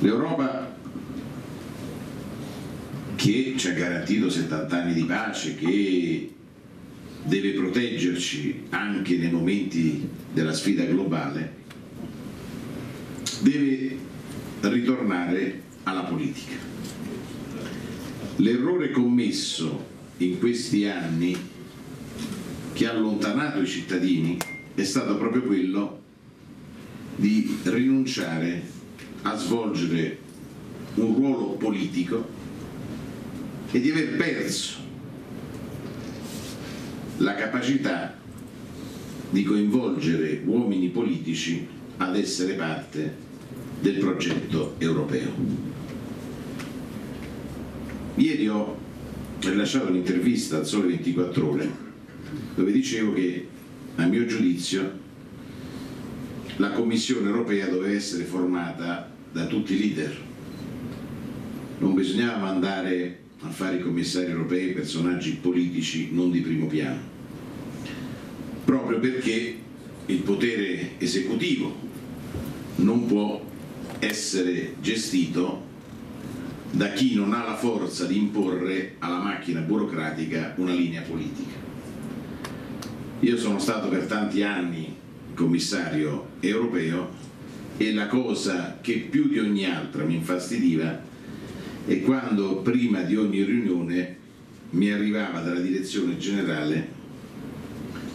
L'Europa che ci ha garantito 70 anni di pace, che deve proteggerci anche nei momenti della sfida globale, deve ritornare alla politica. L'errore commesso in questi anni che ha allontanato i cittadini è stato proprio quello di rinunciare a svolgere un ruolo politico e di aver perso la capacità di coinvolgere uomini politici ad essere parte del progetto europeo. Ieri ho rilasciato un'intervista al Sole 24 Ore dove dicevo che a mio giudizio la Commissione europea doveva essere formata da tutti i leader. Non bisognava mandare a fare i commissari europei personaggi politici non di primo piano, proprio perché il potere esecutivo non può essere gestito da chi non ha la forza di imporre alla macchina burocratica una linea politica. Io sono stato per tanti anni commissario europeo e la cosa che più di ogni altra mi infastidiva è quando prima di ogni riunione mi arrivava dalla direzione generale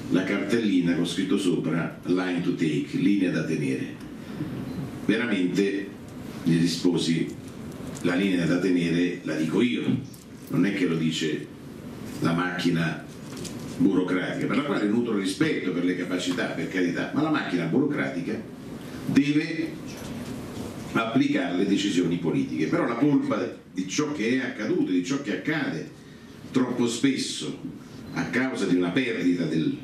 la cartellina con scritto sopra line to take, linea da tenere. Veramente gli risposi la linea da tenere la dico io, non è che lo dice la macchina burocratica, per la quale nutro rispetto per le capacità, per carità, ma la macchina burocratica deve applicare le decisioni politiche. Però la colpa di ciò che è accaduto, di ciò che accade troppo spesso a causa di una perdita del,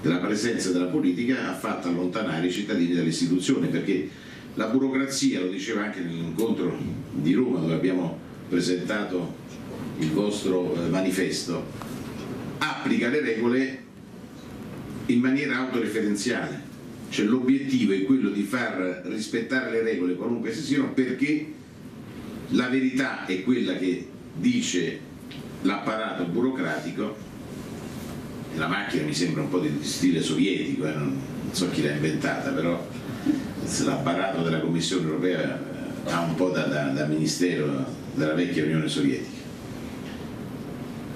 della presenza della politica ha fatto allontanare i cittadini dalle istituzioni perché la burocrazia, lo diceva anche nell'incontro di Roma dove abbiamo presentato il vostro eh, manifesto, applica le regole in maniera autoreferenziale, cioè l'obiettivo è quello di far rispettare le regole qualunque si siano perché la verità è quella che dice l'apparato burocratico la macchina mi sembra un po' di stile sovietico, eh, non so chi l'ha inventata, però l'apparato della Commissione europea eh, ha un po' da, da, da ministero della vecchia Unione Sovietica.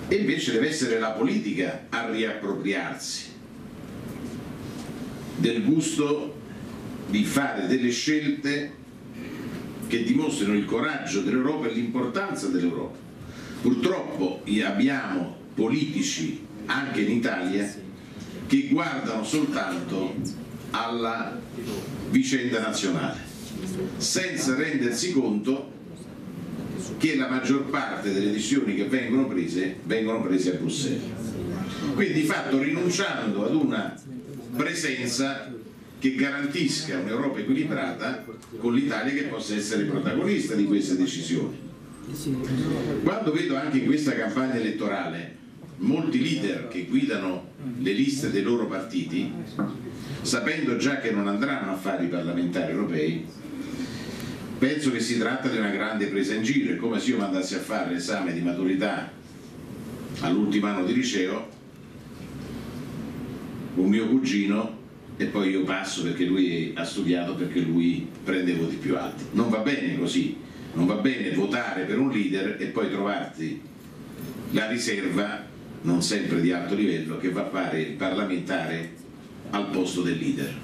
E invece deve essere la politica a riappropriarsi del gusto di fare delle scelte che dimostrino il coraggio dell'Europa e l'importanza dell'Europa. Purtroppo abbiamo politici anche in Italia che guardano soltanto alla vicenda nazionale, senza rendersi conto che la maggior parte delle decisioni che vengono prese vengono prese a Bruxelles. Quindi di fatto rinunciando ad una presenza che garantisca un'Europa equilibrata con l'Italia che possa essere protagonista di queste decisioni. Quando vedo anche in questa campagna elettorale molti leader che guidano le liste dei loro partiti, sapendo già che non andranno a fare i parlamentari europei, penso che si tratta di una grande presa in giro, è come se io mandassi a fare l'esame di maturità all'ultimo anno di liceo, un mio cugino e poi io passo perché lui ha studiato, perché lui prende voti più alti. Non va bene così, non va bene votare per un leader e poi trovarti la riserva non sempre di alto livello, che va a fare il parlamentare al posto del leader.